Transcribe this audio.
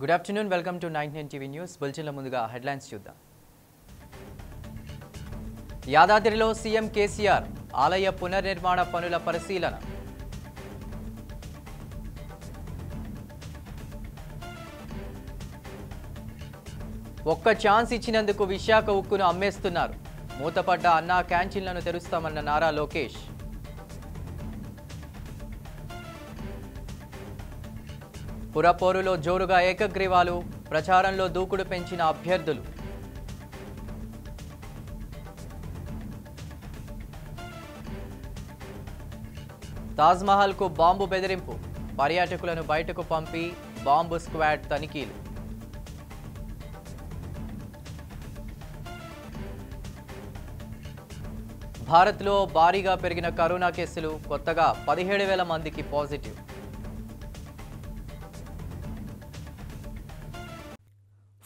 Good afternoon welcome to nine nine TV news బులెటిన్ల ముందుగా headlines చూద్దాం. యాదాద్రిలో సీఎం కేసీఆర్ ఆలయ పునర్నిర్మాణ పనుల పరిశీలన. ఒక్క ఛాన్స్ ఇచ్చినందుకు విశాఖ ఉక్కును అమ్మేస్తున్నారు. మూతపడ్డ అన్నా క్యాంటీన్లను తెరుస్తామన్న నారా లోకేష్. పురపోరులో జోరుగా ఏకగ్రీవాలు ప్రచారంలో దూకుడు పెంచిన అభ్యర్థులు. తాజ్మహల్కు బాంబు బెదిరింపు పర్యాటకులను బయటకు పంపి బాంబు స్క్వాడ్ తనిఖీలు. భారత్లో భారీగా పెరిగిన కరోనా కేసులు కొత్తగా పదిహేడు వేల మందికి positive.